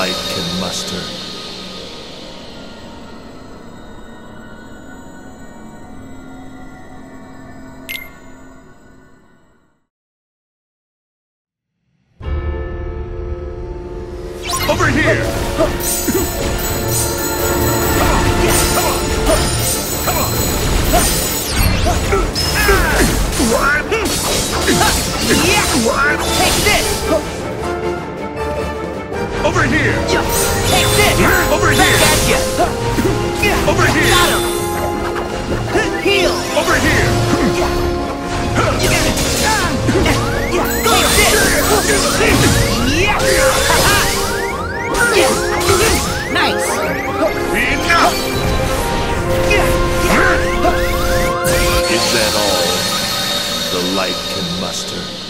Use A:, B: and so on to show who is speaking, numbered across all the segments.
A: light can muster?
B: Over here!
C: Take this!
A: The light can muster?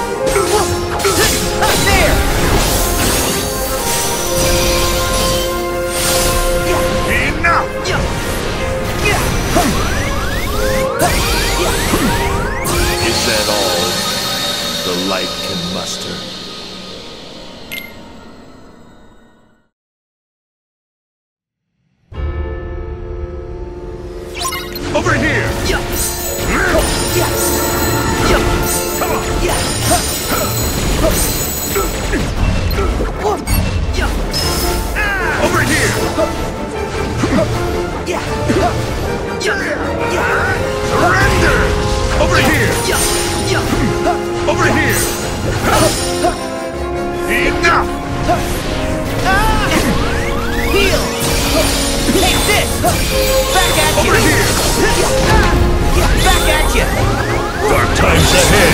B: Enough!
C: Heal! Take this! Back at you!
B: Over here!
C: Back at you!
B: Dark times ahead!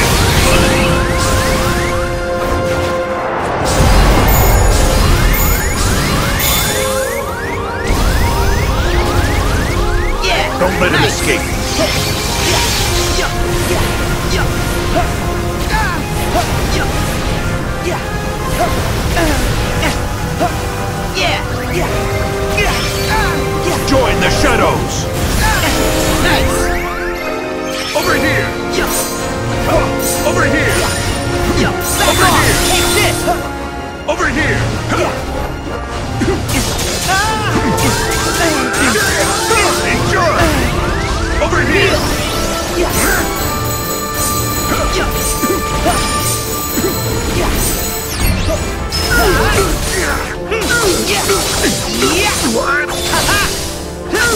C: Yeah!
B: Don't let him escape! Shadows!
C: Nice!
B: Over here! Over here! Over here.
C: Take this!
B: Over here! Enjoy! Ah. Over here!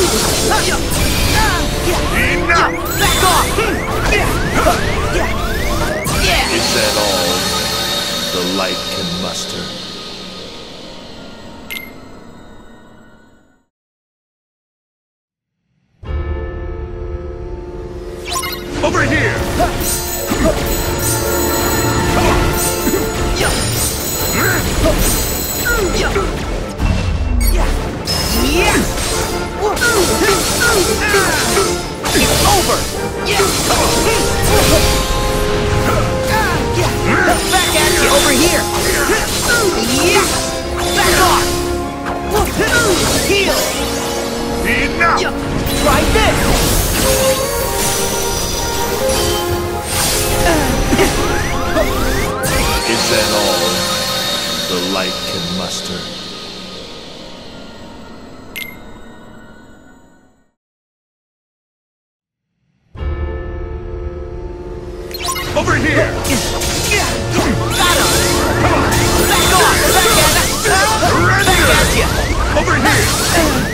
B: Enough!
A: Is that all the light can muster?
B: Back at you over here!
C: Yeah! Back off! Heal! Enough! Try this!
A: Is that all the light can muster?
B: Over here!
C: Got him. Come on! Back off. Back at Back at ya.
B: Over here!